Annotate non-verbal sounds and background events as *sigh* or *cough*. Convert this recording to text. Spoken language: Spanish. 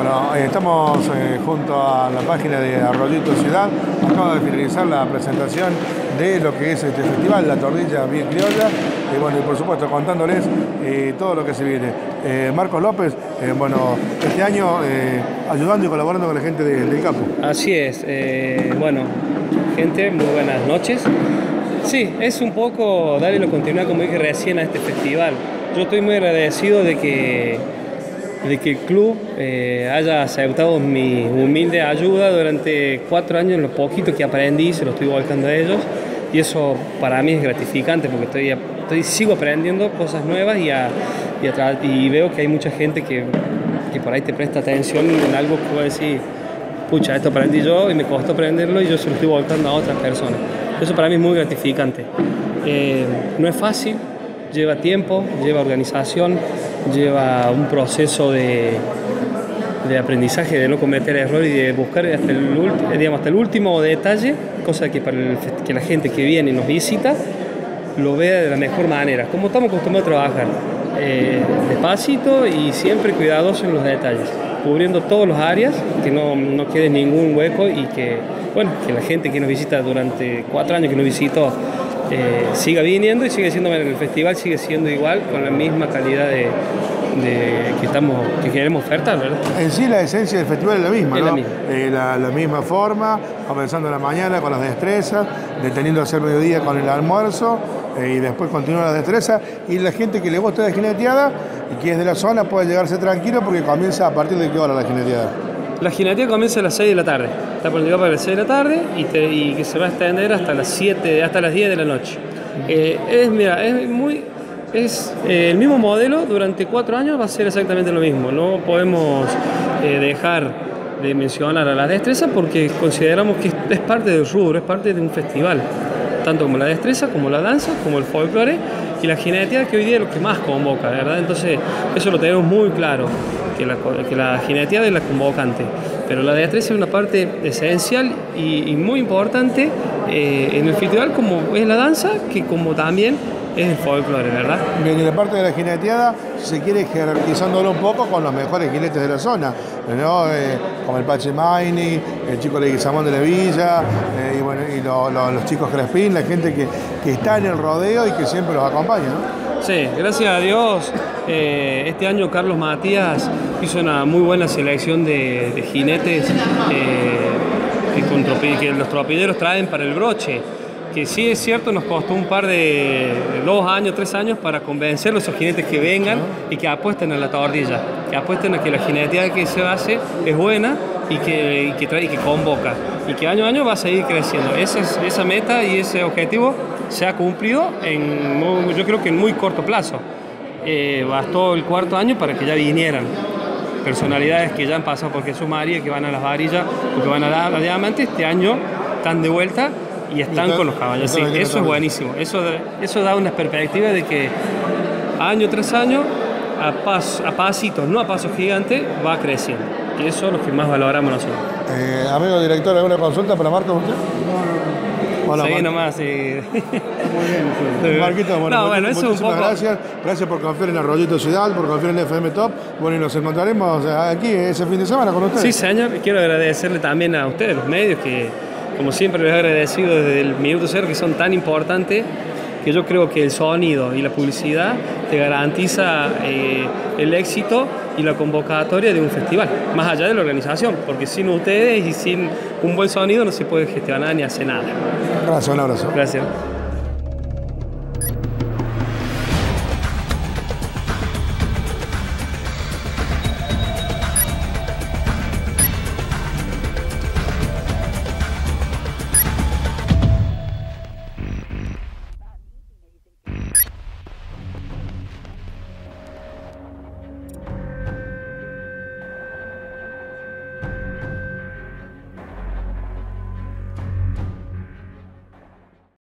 Bueno, eh, estamos eh, junto a la página de Arroyito Ciudad. Acaba de finalizar la presentación de lo que es este festival, la tortilla bien criolla. Y bueno, y por supuesto contándoles eh, todo lo que se viene. Marcos López, bueno, este año ayudando y colaborando con la gente del campo. Así es. bueno, gente, muy buenas noches. Sí, es un poco darle la continuidad, como dije recién, a este festival. Yo estoy muy agradecido de que de que el club eh, haya aceptado mi humilde ayuda durante cuatro años, lo poquito que aprendí se lo estoy volcando a ellos y eso para mí es gratificante porque estoy, estoy sigo aprendiendo cosas nuevas y, y, veo que hay mucha gente que, que, por ahí te presta atención en algo que puedo decir, pucha, esto aprendí yo y me costó aprenderlo y yo se lo estoy volcando a otras personas. Eso para mí es muy gratificante. Eh, no es fácil, lleva tiempo, lleva organización, lleva un proceso de, de aprendizaje, de no cometer errores y de buscar hasta el, digamos, hasta el último detalle, cosa que, para que la gente que viene y nos visita lo vea de la mejor manera, como estamos acostumbrados a trabajar, eh, despacito y siempre cuidadoso en los detalles, cubriendo todas las áreas, que no, no quede ningún hueco y que, bueno, que la gente que nos visita durante cuatro años que nos visitó eh, siga viniendo y sigue siendo el festival sigue siendo igual con la misma calidad de, que estamos que queremos ofertar ¿verdad? en sí la esencia del festival es la misma, ¿no? Eh, la, misma. forma comenzando la mañana con las destrezas deteniendo hacia el mediodía con el almuerzo eh, y después continúa la destreza y la gente que le gusta la jineteada y que es de la zona puede llegarse tranquilo porque comienza a partir de qué hora la jineteada la jineteada comienza a las 6 de la tarde está planificado para las 6 de la tarde y, que se va a extender hasta las 7, hasta las 10 de la noche. Eh, es, mira, es muy, es eh, el mismo modelo durante cuatro años va a ser exactamente lo mismo. No podemos eh, dejar de mencionar a la destreza porque consideramos que es parte del rubro, es parte de un festival, tanto como la destreza, como la danza, como el folclore y la jineteada que hoy día es lo que más convoca, ¿verdad? Entonces eso lo tenemos muy claro, que la, que la jineteada es la convocante pero la destreza es una parte esencial y, muy importante eh, en el festival como es la danza, que como también es el folclore, ¿verdad? Bien, y la parte de la jineteada se quiere jerarquizándolo un poco con los mejores jinetes de la zona, ¿no? Eh, como el Pache Maini, el chico Leguizamón de la Villa, eh, y, bueno, y los chicos Crespín, la gente que, que está en el rodeo y que siempre los acompaña, ¿no? Sí, gracias a Dios. Eh, este año Carlos Matías hizo una muy buena selección de, jinetes eh, que, los tropilleros traen para el broche. Que sí es cierto, nos costó un par de, dos años, tres años para convencer a esos jinetes que vengan y que apuesten a la tordilla, que apuesten a que la jineteada que se hace es buena y que, que, trae, y que convoca. Y que año a año va a seguir creciendo. Esa, esa meta y ese objetivo se ha cumplido en, yo creo que en muy corto plazo. Eh, bastó el cuarto año para que ya vinieran personalidades que ya han pasado por Jesús María, que van a las varillas que van a la, Diamante, este año están de vuelta y están con los caballos. Sí, eso es buenísimo. Eso, eso da una perspectiva de que año tras año, a, pas, a pasitos, no a pasos gigantes, va creciendo. Y eso es lo que más valoramos nosotros. Eh, amigo director, ¿alguna consulta para Marco? Usted? sí, nomás, sí. Muy bien. *laughs* Marquito, bueno, no, bueno eso un poco... gracias. Gracias por confiar en Arroyito Ciudad, por confiar en FM Top. Bueno, y nos encontraremos aquí ese fin de semana con ustedes. Sí, señor. Quiero agradecerle también a ustedes, los medios, que como siempre les he agradecido desde el minuto cero, que son tan importantes que yo creo que el sonido y la publicidad te garantiza eh, el éxito y la convocatoria de un festival, más allá de la organización, porque sin ustedes y sin un buen sonido no se puede gestionar ni hacer nada. Gracias, un abrazo. Gracias.